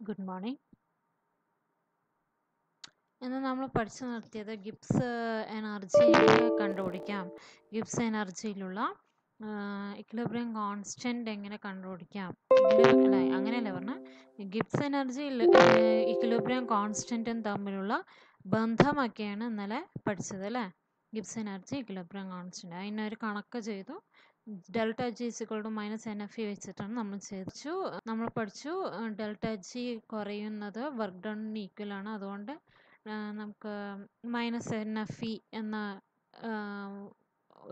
Good morning ഇന്ന് നമ്മൾ പഠിച്ചു നിർത്തിയത് ഗിബ്സ് എനർജി കണ്ടുപിടിക്കാം. ഗിബ്സ് എനർജിയിലുള്ള ഇക്ലിബ്രിയം കോൺസ്റ്റന്റ് എങ്ങനെ കണ്ടുപിടിക്കാം? അങ്ങനെയല്ലേ പറഞ്ഞ? ഗിബ്സ് എനർജി ഇക്ലിബ്രിയം കോൺസ്റ്റന്റും തമ്മിലുള്ള ബന്ധമൊക്കെയാണ് ഇന്നലെ പഠിച്ചത് അല്ലേ? ഗിബ്സ് എനർജി ഇക്ലിബ്രിയം കോൺസ്റ്റന്റ് അതിനൊരു കണക്ക് ചെയ്തു. Delta G is equal minus N F E വെച്ചിട്ടാണ് നമ്മൾ ചെയ്തു നമ്മൾ പഠിച്ചു. ഡെൽറ്റ ജി കുറയുന്നത് വർക്ക് ഡണിന് ഈക്വൽ ആണ്. അതുകൊണ്ട് നമുക്ക് മൈനസ് എൻ എഫ് ഇ എന്ന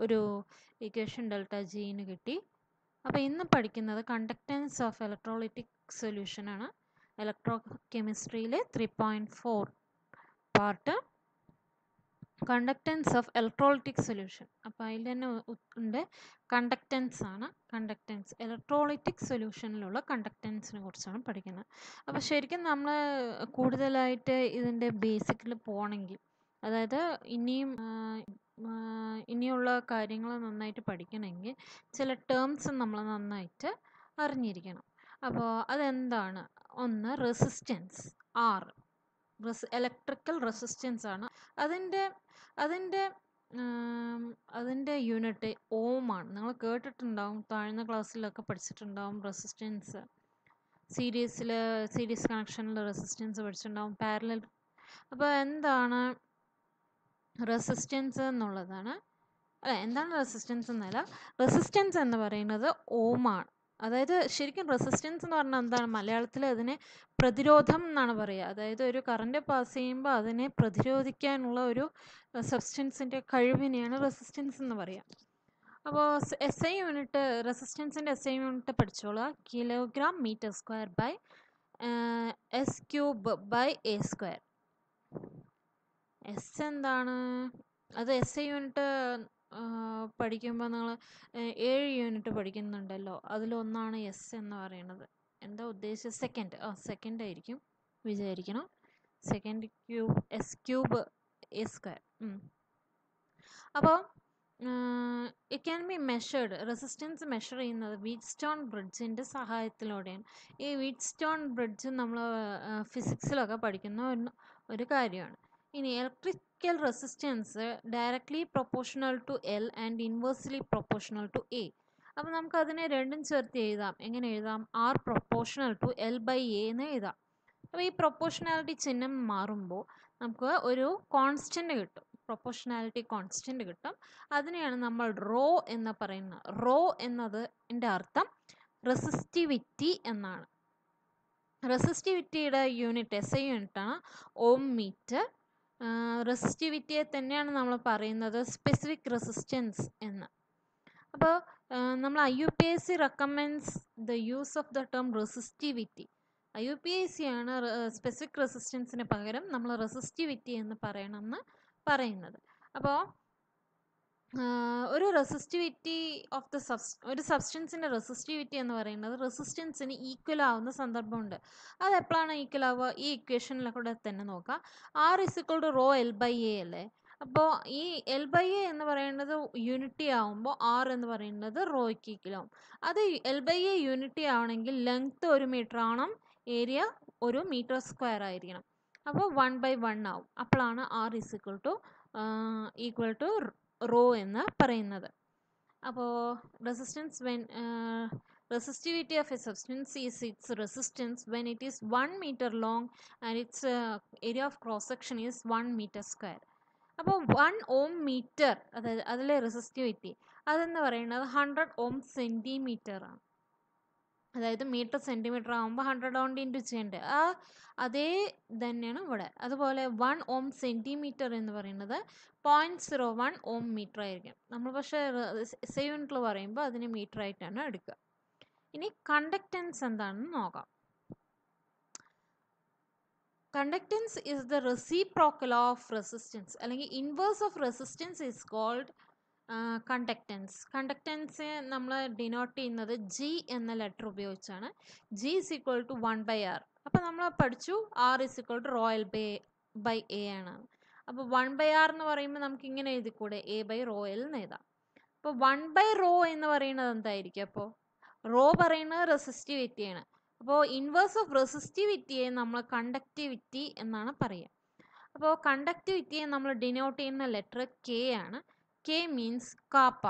ഒരു ഇക്വേഷൻ ഡെൽറ്റ ജിന് കിട്ടി. അപ്പോൾ ഇന്ന് പഠിക്കുന്നത് കണ്ടക്റ്റൻസ് ഓഫ് ഇലക്ട്രോളിറ്റിക് സൊല്യൂഷൻ ആണ്. ഇലക്ട്രോ കെമിസ്ട്രിയിലെ three point four part conductance of electrolytic solution അപ്പോൾ അതിൽ തന്നെ ഉണ്ട്. കണ്ടക്റ്റൻസ് ആണ് കണ്ടക്റ്റൻസ് ഇലക്ട്രോളിറ്റിക് സൊല്യൂഷനിലുള്ള കണ്ടക്റ്റൻസിനെ കുറിച്ചാണ് പഠിക്കുന്നത്. അപ്പോൾ ശരിക്കും നമ്മൾ കൂടുതലായിട്ട് ഇതിന്റെ ബേസിക്കിൽ പോകണമെങ്കിൽ അതായത് ഇനിയും ഇനിയുള്ള കാര്യങ്ങൾ നന്നായിട്ട് പഠിക്കണമെങ്കിൽ ചില ടേംസ് നമ്മൾ നന്നായിട്ട് അറിഞ്ഞിരിക്കണം. അപ്പോൾ അതെന്താണ്? ഒന്ന് റെസിസ്റ്റൻസ് ആർ റെസ് ഇലക്ട്രിക്കൽ റെസിസ്റ്റൻസ് ആണ്. അതിന്റെ അതിന്റെ അതിന്റെ യൂണിറ്റ് ഓം ആണ്. നിങ്ങൾ കേട്ടിട്ടുണ്ടാവും താഴ്ന്ന ക്ലാസ്സിലൊക്കെ പഠിച്ചിട്ടുണ്ടാവും റെസിസ്റ്റൻസ് സീരീസിൽ സീരീസ് കണക്ഷനിൽ റെസിസ്റ്റൻസ് പഠിച്ചിട്ടുണ്ടാവും പാരലൽ അപ്പോൾ എന്താണ് റെസിസ്റ്റൻസ് എന്നുള്ളതാണ്? അല്ല എന്താണ് റെസിസ്റ്റൻസ് എന്നല്ല? റെസിസ്റ്റൻസ് എന്ന് പറയുന്നത് ഓമാണ് അതായത് ശരിക്കും റെസിസ്റ്റൻസ് എന്ന് പറഞ്ഞാൽ എന്താണ്? മലയാളത്തിൽ അതിനെ പ്രതിരോധം എന്നാണ് പറയുക. അതായത് ഒരു കറണ്ട് പാസ് ചെയ്യുമ്പോൾ അതിനെ പ്രതിരോധിക്കാനുള്ള ഒരു സബ്സ്റ്റൻസിന്റെ കഴിവിനെയാണ് റെസിസ്റ്റൻസ് എന്ന് പറയുക. അപ്പോൾ എസ് ഐ യൂണിറ്റ് റെസിസ്റ്റൻസിന്റെ S I unit പഠിച്ചോളുക kilogram metre square by S cube by A square S എന്താണ്? അത് എസ് ഐ യൂണിറ്റ് പഠിക്കുമ്പോൾ നിങ്ങൾ ഏഴ് യൂണിറ്റ് പഠിക്കുന്നുണ്ടല്ലോ അതിലൊന്നാണ് എസ് എന്ന് പറയുന്നത്. എന്താ ഉദ്ദേശിച്ചത്? സെക്കൻഡ്. ആ സെക്കൻഡ് ആയിരിക്കും. വിചാരിക്കണം. Second cube S cube A square. അപ്പോൾ it can be measured resistance measure ചെയ്യുന്നത് വീറ്റ് സ്റ്റോൺ ബ്രിഡ്ജിന്റെ സഹായത്തിലൂടെയാണ്. ഈ വീറ്റ് സ്റ്റോൺ ബ്രിഡ്ജ് നമ്മൾ ഫിസിക്സിലൊക്കെ പഠിക്കുന്ന ഒരു ഒരു കാര്യമാണ്. ഇനി electrical resistance directly proportional to L and inversely proportional to A അപ്പോൾ നമുക്ക് അതിനെ രണ്ടും ചേർത്ത് എഴുതാം. എങ്ങനെ എഴുതാം? R proportional to L by A എന്ന് എഴുതാം. അപ്പോൾ ഈ പ്രൊപ്പോർഷണാലിറ്റി ചിഹ്നം മാറുമ്പോൾ നമുക്ക് ഒരു കോൺസ്റ്റന്റ് കിട്ടും. പ്രൊപ്പോർഷണാലിറ്റി കോൺസ്റ്റന്റ് കിട്ടും. അതിനെയാണ് നമ്മൾ റോ എന്ന് പറയുന്നത്. റോ എന്നത് എന്റെ അർത്ഥം റെസിസ്റ്റിവിറ്റി എന്നാണ്. റെസിസ്റ്റിവിറ്റിയുടെ യൂണിറ്റ് എസ് ഐ യൂണിറ്റാണ് ഓം മീറ്റർ റെസിസ്റ്റിവിറ്റിയെ തന്നെയാണ് നമ്മൾ പറയുന്നത് സ്പെസിഫിക് റെസിസ്റ്റൻസ് എന്ന്. അപ്പോൾ നമ്മൾ I U P S C recommends the use of the term resistivity I U P S C ആണ് സ്പെസിഫിക് റെസിസ്റ്റൻസിന് പകരം നമ്മൾ റെസിസ്റ്റിവിറ്റി എന്ന് പറയണമെന്ന് പറയുന്നത്. അപ്പോൾ ഒരു റെസിസ്റ്റിവിറ്റി ഓഫ് ദ സബ്സ് ഒരു സബ്സ്റ്റൻസിന്റെ റെസിസ്റ്റിവിറ്റി എന്ന് പറയുന്നത് റെസിസ്റ്റൻസിന് ഈക്വൽ ആവുന്ന സന്ദർഭമുണ്ട്. അത് എപ്പോഴാണ് ഈക്വൽ ആവുക? ഈ ഇക്വേഷനിലൂടെ തന്നെ നോക്കാം. R is equal to rho L by A അല്ലേ? അപ്പോൾ ഈ എൽ ബൈ എ എന്ന് പറയുന്നത് യൂണിറ്റി ആവുമ്പോൾ ആർ എന്ന് പറയുന്നത് റോയ്ക്ക് ഈക്വൽ ആവും. അത് എൽ ബൈ എ യൂണിറ്റി ആവണമെങ്കിൽ ലെങ്ത്ത് ഒരു മീറ്റർ ആവണം ഏരിയ ഒരു മീറ്റർ സ്ക്വയർ ആയിരിക്കണം. അപ്പോൾ വൺ ബൈ വൺ ആവും. അപ്പോഴാണ് R is equal to equal to rho എന്ന് പറയുന്നത്. അപ്പോൾ resistance when resistivity of a substance is its resistance when it is one metre long and its area of cross section is one metre square അപ്പോൾ one ohm metre അതായത് അതിലെ റെസിസ്റ്റിവിറ്റി അതെന്ന് പറയുന്നത് hundred ഓം centimetre ആണ്. അതായത് മീറ്റർ സെന്റിമീറ്റർ ആകുമ്പോൾ hundred കൊണ്ട് ഇന്റു ചെയ്യേണ്ടത് ആ അതേ തന്നെയാണ് ഇവിടെ. അതുപോലെ വൺ ഓം സെന്റിമീറ്റർ എന്ന് പറയുന്നത് point zero one ohm metre ആയിരിക്കും. നമ്മൾ പക്ഷേ എസ് യൂണിറ്റിൽ പറയുമ്പോൾ അതിന് മീറ്റർ ആയിട്ടാണ് എടുക്കുക. ഇനി കണ്ടക്റ്റൻസ് എന്താണെന്ന് നോക്കാം. Conductance is the reciprocal of resistance അല്ലെങ്കിൽ inverse of resistance is called conductance conductance നമ്മൾ ഡിനോട്ട് ചെയ്യുന്നത് ജി എന്ന ലെറ്റർ ഉപയോഗിച്ചാണ്. G is equal to one by R അപ്പോൾ നമ്മൾ പഠിച്ചു R is equal to rho L by by A ആണ്. അപ്പോൾ വൺ ബൈ ആർ എന്ന് പറയുമ്പോൾ നമുക്ക് ഇങ്ങനെ എഴുതിക്കൂടെ? എ ബൈ റോയൽ എന്ന് എഴുതാം. അപ്പോൾ വൺ ബൈ റോ എന്ന് പറയുന്നത് എന്തായിരിക്കും അപ്പോൾ റോ പറയുന്നത് റെസിസ്റ്റിവിറ്റിയാണ് അപ്പോൾ ഇൻവേഴ്സ് ഓഫ് റെസിസ്റ്റിവിറ്റിയെ നമ്മൾ കണ്ടക്ടിവിറ്റി എന്നാണ് പറയുക. അപ്പോൾ കണ്ടക്ടിവിറ്റിയെ നമ്മൾ ഡിനോട്ട് ചെയ്യുന്ന ലെറ്റർ കെ ആണ്. കെ മീൻസ് കാപ്പ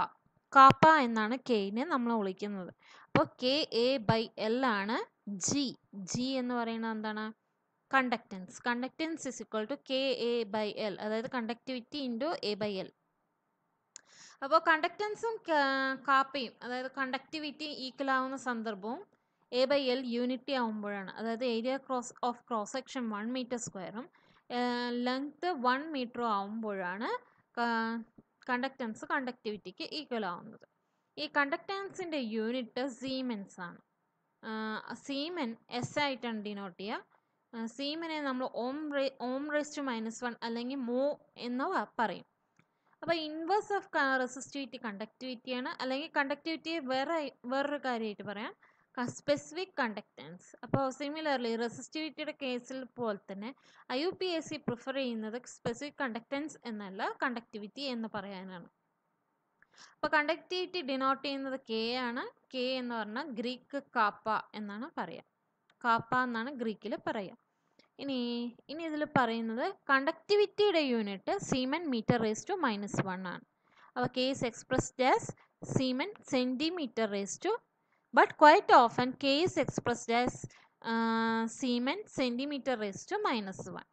കാപ്പ എന്നാണ് കെയിനെ നമ്മൾ വിളിക്കുന്നത്. അപ്പോൾ കെ എ ബൈ എൽ ആണ് ജി ജി എന്ന് പറയുന്നത് എന്താണ്? Conductance conductance is equal to K A by L അതായത് conductivity into A by L അപ്പോൾ കണ്ടക്റ്റൻസും കാപ്പയും അതായത് കണ്ടക്ടിവിറ്റി ഈക്വൽ ആവുന്ന സന്ദർഭവും എ ബൈ എൽ യൂണിറ്റി ആവുമ്പോഴാണ്. അതായത് area cross of cross section one metre സ്ക്വയറും ലെങ്ത് വൺ മീറ്ററും ആവുമ്പോഴാണ് കണ്ടക്റ്റൻസ് കണ്ടക്ടിവിറ്റിക്ക് ഈക്വൽ ആവുന്നത്. ഈ കണ്ടക്റ്റൻസിന്റെ യൂണിറ്റ് സീമെൻസ് ആണ്. സീമൻ എസ് ആയിട്ടാണ് ഡിനോട്ട് ചെയ്യുക. സീമനെ നമ്മൾ ഓം റേ ഓം റേസ്റ്റ് മൈനസ് വൺ അല്ലെങ്കിൽ മോ എന്ന് പറയും. അപ്പോൾ ഇൻവേഴ്സ് ഓഫ് റെസിസ്റ്റിവിറ്റി കണ്ടക്ടിവിറ്റിയാണ് അല്ലെങ്കിൽ കണ്ടക്ടിവിറ്റി വേറെ വേറൊരു കാര്യമായിട്ട് പറയാം. സ്പെസിഫിക് കണ്ടക്റ്റൻസ് അപ്പോൾ സിമിലർലി റെസിസ്റ്റിവിറ്റിയുടെ കേസിൽ പോലെ തന്നെ I U P S C prefer ചെയ്യുന്നത് സ്പെസിഫിക് കണ്ടക്റ്റൻസ് എന്നല്ല കണ്ടക്ടിവിറ്റി എന്ന് പറയാനാണ്. അപ്പോൾ കണ്ടക്ടിവിറ്റി ഡിനോട്ട് ചെയ്യുന്നത് കെ ആണ്. കെ എന്ന് പറഞ്ഞാൽ ഗ്രീക്ക് കാപ്പ എന്നാണ് പറയുക കാപ്പ എന്നാണ് ഗ്രീക്കിൽ പറയുക ഇനി ഇനി ഇതിൽ പറയുന്നത് കണ്ടക്ടിവിറ്റിയുടെ unit siemen metre raise to minus one ആണ്. അപ്പോൾ K is expressed as siemen centimetre raise to but often k is expressed as uh, siemen centimetre raise to minus one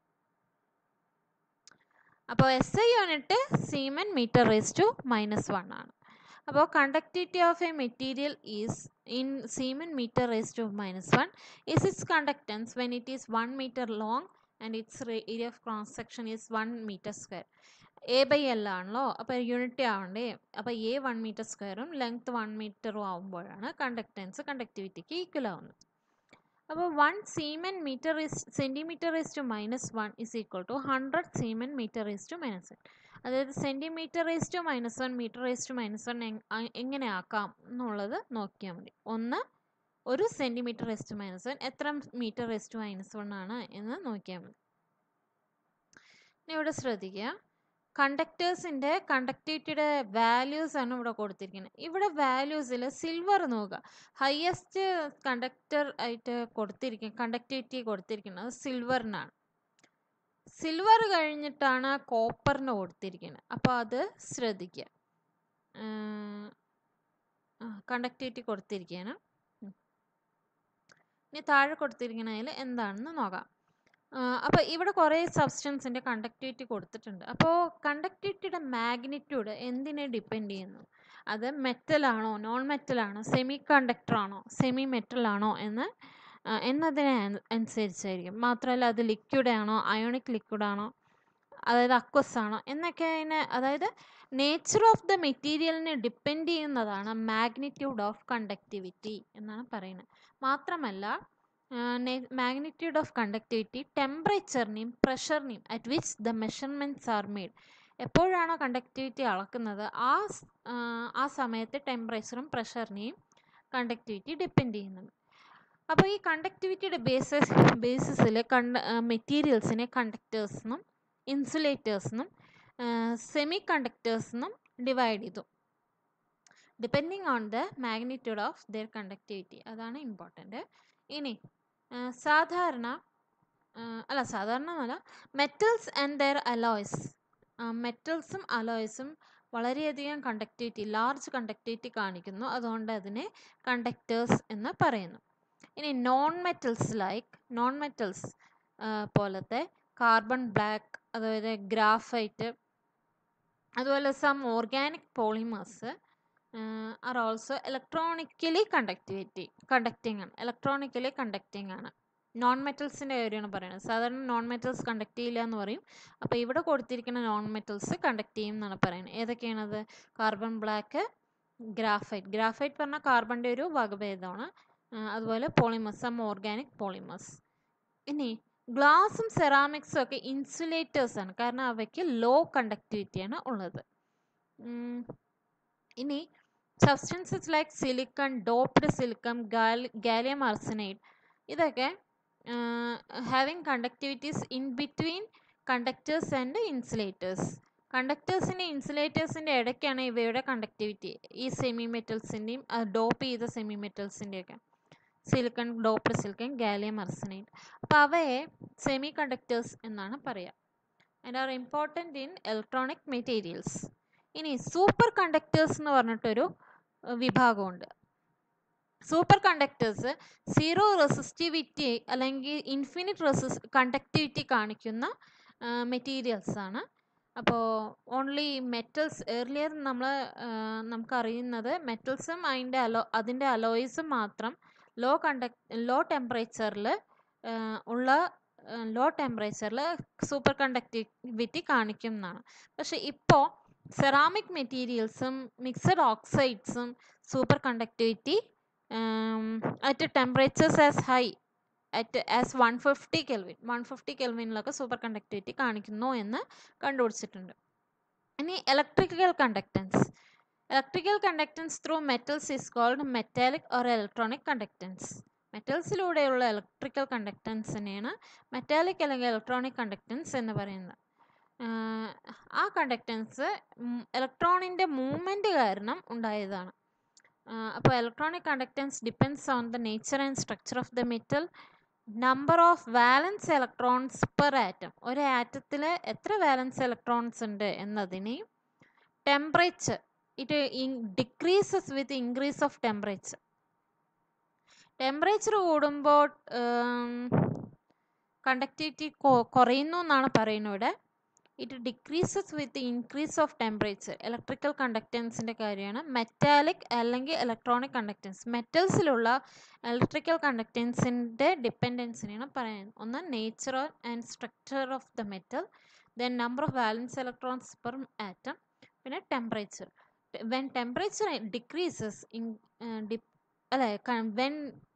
അപ്പോൾ S I unit siemen metre raise to minus one ആണ് അപ്പോൾ conductivity of a material is in siemen metre raise to minus one its conductance when it is 1 meter long and its ra- area of cross section is 1 meter square A by L ആണല്ലോ. അപ്പോൾ unity ആവണ്ടേ? അപ്പോൾ A one metre സ്ക്വയറും length one മീറ്ററും ആവുമ്പോഴാണ് conductance കണ്ടക്ടിവിറ്റിക്ക് equal ആവുന്നത്. അപ്പോൾ one siemen metre is centimetre is to minus one is equal to hundred siemen metre is to minus one അതായത് centimetre is to minus one metre is to minus one എങ്ങനെ ആക്കാം എന്നുള്ളത് നോക്കിയാൽ മതി. ഒന്ന് ഒരു സെന്റിമീറ്റർ ടു മൈനസ് വൺ എത്ര metre raised minus one ആണ് എന്ന് നോക്കിയാൽ മതി. ഇവിടെ ശ്രദ്ധിക്കുക. കണ്ടക്ടേഴ്സിന്റെ കണ്ടക്ടിവിറ്റിയുടെ വാല്യൂസ് ആണ് ഇവിടെ കൊടുത്തിരിക്കുന്നത്. ഇവിടെ വാല്യൂസിൽ സിൽവർ നോക്കുക. ഹയസ്റ്റ് കണ്ടക്ടർ ആയിട്ട് കൊടുത്തിരിക്കുന്നത് കണ്ടക്ടിവിറ്റി കൊടുത്തിരിക്കുന്നത് സിൽവറിനാണ് സിൽവർ കഴിഞ്ഞിട്ടാണ് കോപ്പറിന് കൊടുത്തിരിക്കുന്നത്. അപ്പോൾ അത് ശ്രദ്ധിക്കുക. കണ്ടക്ടിവിറ്റി കൊടുത്തിരിക്കുകയാണ്. ഇനി താഴെ കൊടുത്തിരിക്കുന്നതിൽ എന്താണെന്ന് നോക്കാം. അപ്പോൾ ഇവിടെ കുറേ സബ്സ്റ്റൻസിന്റെ കണ്ടക്ടിവിറ്റി കൊടുത്തിട്ടുണ്ട്. അപ്പോൾ കണ്ടക്ടിവിറ്റിയുടെ മാഗ്നിറ്റ്യൂഡ് എന്തിനെ ഡിപ്പെൻഡ് ചെയ്യുന്നു? അത് മെറ്റലാണോ നോൺ മെറ്റലാണോ സെമി കണ്ടക്ടറാണോ സെമി മെറ്റലാണോ എന്ന് എന്നതിനെ അനുസരിച്ചായിരിക്കും. മാത്രമല്ല അത് ലിക്വിഡ് ആണോ അയോണിക് ലിക്വിഡ് ആണോ അതായത് അക്വസ് ആണോ എന്നൊക്കെ അതിനെ അതായത് നേച്ചർ ഓഫ് ദ മെറ്റീരിയലിനെ ഡിപ്പെൻഡ് ചെയ്യുന്നതാണ് മാഗ്നിറ്റ്യൂഡ് ഓഫ് കണ്ടക്ടിവിറ്റി എന്നാണ് പറയുന്നത്. മാത്രമല്ല മാഗ്നിറ്റ്യൂഡ് ഓഫ് കണ്ടക്ടിവിറ്റി ടെമ്പറേച്ചറിനെയും പ്രഷറിനെയും at which the measurements are made എപ്പോഴാണോ കണ്ടക്ടിവിറ്റി അളക്കുന്നത് ആ ആ സമയത്ത് ടെമ്പറേച്ചറും പ്രഷറിനെയും കണ്ടക്ടിവിറ്റി ഡിപ്പെൻഡ് ചെയ്യുന്നുണ്ട്. അപ്പോൾ ഈ കണ്ടക്ടിവിറ്റിയുടെ ബേസിസ് ബേസിസിൽ കണ്ട മെറ്റീരിയൽസിനെ കണ്ടക്ടേഴ്സ് എന്നും ഇൻസുലേറ്റേഴ്സ് എന്നും സെമി കണ്ടക്ടേഴ്സ് എന്നും ഡിവൈഡ് ചെയ്തു. Depending on the magnitude of their conductivity അതാണ് ഇമ്പോർട്ടന്റ് ഇനി സാധാരണ അല്ല സാധാരണ എന്നല്ല മെറ്റൽസ് ആൻഡ് ദെയർ അലോയ്സ് മെറ്റൽസും അലോയ്സും വളരെയധികം കണ്ടക്ടിവിറ്റി ലാർജ് കണ്ടക്ടിവിറ്റി കാണിക്കുന്നു. അതുകൊണ്ട് അതിനെ കണ്ടക്ടേഴ്സ് എന്ന് പറയുന്നു. ഇനി non metals like non metals പോലത്തെ കാർബൺ ബ്ലാക്ക് അതുപോലെ ഗ്രാഫൈറ്റ് അതുപോലെ some organic polymers are also electronically conductivity conducting ആണ്. ഇലക്ട്രോണിക്കലി കണ്ടക്റ്റിംഗ് ആണ്. നോൺ മെറ്റൽസിന്റെ കാര്യമാണ് പറയുന്നത്. സാധാരണ നോൺ മെറ്റൽസ് കണ്ടക്ട് ചെയ്യില്ല എന്ന് പറയും. അപ്പോൾ ഇവിടെ കൊടുത്തിരിക്കുന്ന നോൺ മെറ്റൽസ് കണ്ടക്ട് ചെയ്യും എന്നാണ് പറയുന്നത്. ഏതൊക്കെയാണത്? കാർബൺ ബ്ലാക്ക് ഗ്രാഫൈറ്റ് ഗ്രാഫൈറ്റ് പറഞ്ഞാൽ കാർബണിന്റെ ഒരു വകഭേദമാണ്. അതുപോലെ പോളിമസ് സം ഓർഗാനിക് പോളിമസ് ഇനി ഗ്ലാസും സെറാമിക്സും ഒക്കെ ഇൻസുലേറ്റേഴ്സ് ആണ്. കാരണം അവയ്ക്ക് ലോ കണ്ടക്ടിവിറ്റിയാണ് ഉള്ളത്. ഇനി substances like silicon doped silicon gallium arsenide ഇതൊക്കെ having conductivities in between conductors and insulators കണ്ടക്ടേഴ്സിന്റെ ഇൻസുലേറ്റേഴ്സിന്റെ ഇടയ്ക്കാണ് ഇവയുടെ കണ്ടക്ടിവിറ്റി ഈ സെമി മെറ്റൽസിന്റെയും ഡോപ്പ് ചെയ്ത സെമി മെറ്റൽസിന്റെയൊക്കെ silicon doped silicon gallium arsenide അപ്പോൾ അവയെ സെമി കണ്ടക്ടേഴ്സ് എന്നാണ് പറയുക and are important in electronic materials ഇനി സൂപ്പർ കണ്ടക്ടേഴ്സ് എന്ന് പറഞ്ഞിട്ടൊരു വിഭാഗമുണ്ട്. സൂപ്പർ കണ്ടക്ടേഴ്സ് സീറോ റെസിസ്റ്റിവിറ്റി അല്ലെങ്കിൽ ഇൻഫിനിറ്റ് റെസിസ് കണ്ടക്ടിവിറ്റി കാണിക്കുന്ന മെറ്റീരിയൽസ് ആണ്. അപ്പോൾ ഓൺലി മെറ്റൽസ് ഏർലിയർ നമ്മൾ നമുക്കറിയുന്നത് മെറ്റൽസും അതിന്റെ അലോ അതിന്റെ അലോയ്സും മാത്രം ലോ കണ്ടക് ലോ ടെമ്പറേച്ചറിൽ ഉള്ള ലോ ടെമ്പറേച്ചറിൽ സൂപ്പർ കണ്ടക്ടിവിറ്റി കാണിക്കുന്നതാണ്. പക്ഷെ ഇപ്പോൾ സെറാമിക് മെറ്റീരിയൽസും mixed ഓക്സൈഡ്സും superconductivity at temperatures as high at as one fifty kelvin one fifty കെൽവിനിലൊക്കെ super conductivity കാണിക്കുന്നു എന്ന് കണ്ടുപിടിച്ചിട്ടുണ്ട്. ഇനി electrical conductance electrical conductance through metals is called metallic or electronic conductance മെറ്റൽസിലൂടെയുള്ള electrical കണ്ടക്ടൻസിനെയാണ് metallic അല്ലെങ്കിൽ ഇലക്ട്രോണിക് കണ്ടക്ടൻസ് എന്ന് പറയുന്നത്. ആ conductance ഇലക്ട്രോണിന്റെ മൂവ്മെന്റ് കാരണം ഉണ്ടായതാണ്. അപ്പോൾ electronic conductance depends on the nature and structure of the metal. Number of valence electrons per atom. ഒരു ആറ്റത്തിൽ എത്ര വാലൻസ് ഇലക്ട്രോൺസ് ഉണ്ട് എന്നതിനെയും temperature. It decreases with increase of temperature. Temperature കൂടുമ്പോൾ കണ്ടക്ടിവിറ്റി കുറയുന്നു എന്നാണ് പറയുന്നത് ഇവിടെ. It decreases with increase of temperature electrical കണ്ടക്റ്റൻസിന്റെ കാര്യമാണ്. മെറ്റാലിക് അല്ലെങ്കിൽ ഇലക്ട്രോണിക് കണ്ടക്റ്റൻസ് മെറ്റൽസിലുള്ള ഇലക്ട്രിക്കൽ കണ്ടക്റ്റൻസിന്റെ ഡിപ്പെൻഡൻസിനെയാണ് പറയുന്നത്. ഒന്ന് nature and structure of the metal then number of valence electrons per atom പിന്നെ temperature when temperature decreases in അല്ലെ when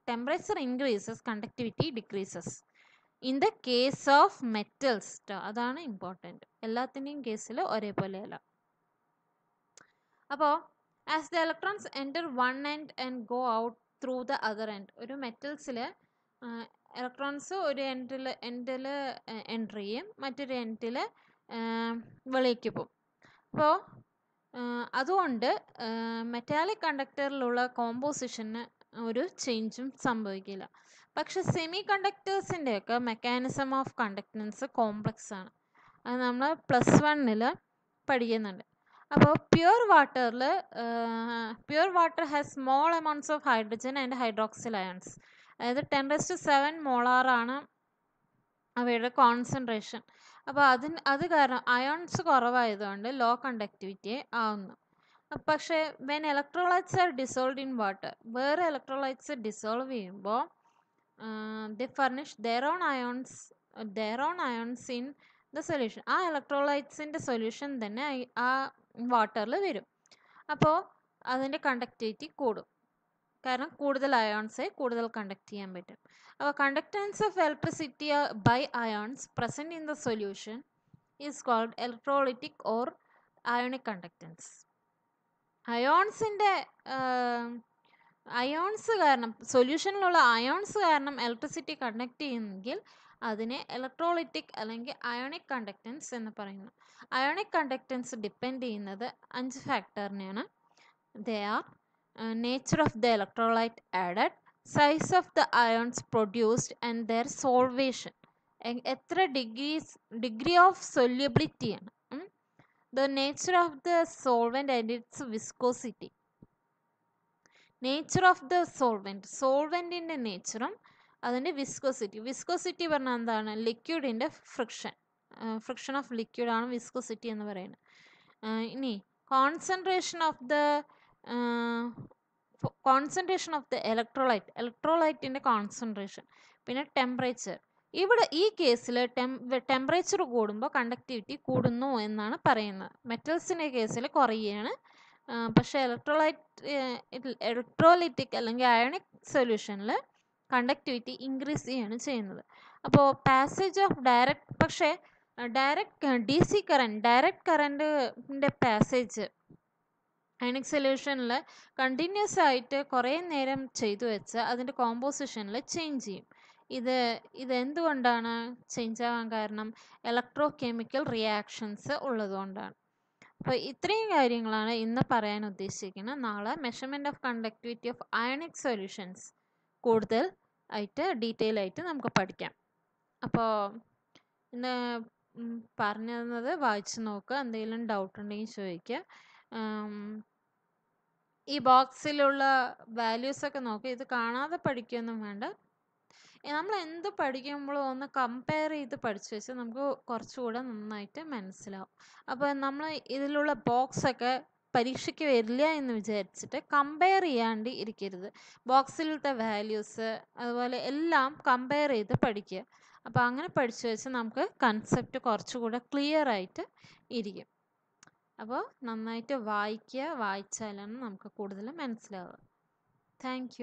temperature increases conductivity decreases in the case of metals അതാണ് ഇമ്പോർട്ടന്റ് എല്ലാത്തിന്റെയും കേസിൽ ഒരേപോലെയല്ല. അപ്പോൾ as the electrons enter one end and go out through the other end ഒരു മെറ്റൽസിൽ electrons ഒരു എൻഡിൽ എൻഡിൽ എന്റർ ചെയ്യും മറ്റൊരു എൻഡിൽ വെളിയിലേക്ക് പോകും. അപ്പോൾ അതുകൊണ്ട് മെറ്റാലിക് കണ്ടക്ടറിലുള്ള കോമ്പോസിഷന് ഒരു ചേഞ്ചും സംഭവിക്കില്ല. പക്ഷെ സെമി കണ്ടക്ടേഴ്സിന്റെയൊക്കെ മെക്കാനിസം ഓഫ് കണ്ടക്ടൻസ് കോംപ്ലക്സ് ആണ്. അത് നമ്മൾ പ്ലസ് വണ്ണിൽ പഠിക്കുന്നുണ്ട്. അപ്പോൾ പ്യുർ വാട്ടറിൽ pure water has small amounts of hydrogen and hydroxyl ions അതായത് ടെൻ റെസ്റ്റ് സെവൻ മോളാറാണ് അവയുടെ കോൺസെൻട്രേഷൻ അപ്പോൾ അതിന് അത് കാരണം അയോൺസ് കുറവായതുകൊണ്ട് ലോ കണ്ടക്ടിവിറ്റി ആവുന്നു. പക്ഷേ when electrolytes are dissolve in water വേറെ ഇലക്ട്രോലൈറ്റ്സ് ഡിസോൾവ് ചെയ്യുമ്പോൾ the furnish their own ions their own ions in the solution ആ ഇലക്ട്രോലൈറ്റ്സിന്റെ സൊല്യൂഷൻ തന്നെ ആ വാട്ടറിൽ വരും. അപ്പോൾ അതിന്റെ കണ്ടക്ടിവിറ്റി കൂടും. കാരണം കൂടുതൽ അയോൺസെ കൂടുതൽ കണ്ടക്ട് ചെയ്യാൻ പറ്റും. അപ്പോൾ conductance of electricity by ions present in the solution is called electrolytic or ionic conductance അയോൺസിന്റെ ions കാരണം സൊല്യൂഷനിലുള്ള അയോൺസ് കാരണം ഇലക്ട്രിസിറ്റി കണ്ടക്ട് ചെയ്യുന്നെങ്കിൽ അതിനെ ഇലക്ട്രോളിറ്റിക് അല്ലെങ്കിൽ അയോണിക് കണ്ടക്ടൻസ് എന്ന് പറയുന്നു. അയോണിക് കണ്ടക്ടൻസ് ഡിപ്പെൻഡ് ചെയ്യുന്നത് അഞ്ച് ഫാക്ടറിനെയാണ് they are nature of the electrolyte added size of the ions produced and their solvation എത്ര degrees degree of സൊല്യബിലിറ്റിയാണ് the nature of the solvent and its viscosity nature of the solvent സോൾവെന്റിന്റെ നേച്ചറും അതിന്റെ viscosity viscosity പറഞ്ഞാൽ എന്താണ്? ലിക്വിഡിന്റെ friction friction of ലിക്വിഡാണ് viscosity എന്ന് പറയുന്നത്. ഇനി concentration of the concentration of the electrolyte ഇലക്ട്രോലൈറ്റിന്റെ concentration പിന്നെ ടെമ്പറേച്ചർ ഇവിടെ ഈ കേസിൽ ടെം ടെമ്പറേച്ചർ കൂടുമ്പോൾ കണ്ടക്ടിവിറ്റി കൂടുന്നു എന്നാണ് പറയുന്നത്. മെറ്റൽസിന്റെ കേസിൽ കുറയുകയാണ്. പക്ഷേ ഇലക്ട്രോലൈറ്റ് ഇലക്ട്രോലൈറ്റിക് അല്ലെങ്കിൽ അയണിക് സൊല്യൂഷനിൽ കണ്ടക്ടിവിറ്റി ഇൻക്രീസ് ചെയ്യാണ് ചെയ്യുന്നത്. അപ്പോൾ പാസേജ് ഓഫ് ഡയറക്റ്റ് പക്ഷേ direct D C current direct കറണ്ടിന്റെ പാസേജ് അയണിക് സൊല്യൂഷനിൽ കണ്ടിന്യൂസ് ആയിട്ട് കുറേ നേരം ചെയ്തു വെച്ച് അതിന്റെ കോമ്പോസിഷനിൽ ചേഞ്ച് ചെയ്യും. ഇത് ഇതെന്തുകൊണ്ടാണ് ചേഞ്ച് ആവാൻ കാരണം? ഇലക്ട്രോ കെമിക്കൽ റിയാക്ഷൻസ് ഉള്ളതുകൊണ്ടാണ്. അപ്പോൾ ഇത്രയും കാര്യങ്ങളാണ് ഇന്ന് പറയാൻ ഉദ്ദേശിക്കുന്നത്. നാളെ measurement of conductivity of ionic solutions കൂടുതൽ ആയിട്ട് ഡീറ്റെയിൽ ആയിട്ട് നമുക്ക് പഠിക്കാം. അപ്പോൾ ഇന്ന് പറഞ്ഞു തന്നത് വായിച്ചു നോക്കുക. എന്തെങ്കിലും ഡൗട്ട് ഉണ്ടെങ്കിൽ ചോദിക്കുക. ഈ ബോക്സിലുള്ള വാല്യൂസൊക്കെ നോക്കുക. ഇത് കാണാതെ പഠിക്കുകയൊന്നും വേണ്ട. നമ്മൾ എന്ത് പഠിക്കുമ്പോഴും ഒന്ന് കമ്പയർ ചെയ്ത് പഠിച്ചു വെച്ചാൽ നമുക്ക് കുറച്ചുകൂടെ നന്നായിട്ട് മനസ്സിലാവും. അപ്പോൾ നമ്മൾ ഇതിലുള്ള ബോക്സൊക്കെ പരീക്ഷയ്ക്ക് വരില്ല എന്ന് വിചാരിച്ചിട്ട് കമ്പയർ ചെയ്യാണ്ട് ഇരിക്കരുത്. ബോക്സിലത്തെ വാല്യൂസ് അതുപോലെ എല്ലാം കമ്പയർ ചെയ്ത് പഠിക്കുക അപ്പോൾ അങ്ങനെ പഠിച്ചു വെച്ചാൽ നമുക്ക് കൺസെപ്റ്റ് കുറച്ചുകൂടെ ക്ലിയർ ആയിട്ട് ഇരിക്കും. അപ്പോൾ നന്നായിട്ട് വായിക്കുക വായിച്ചാലാണ് നമുക്ക് കൂടുതൽ മനസ്സിലാവുക. താങ്ക്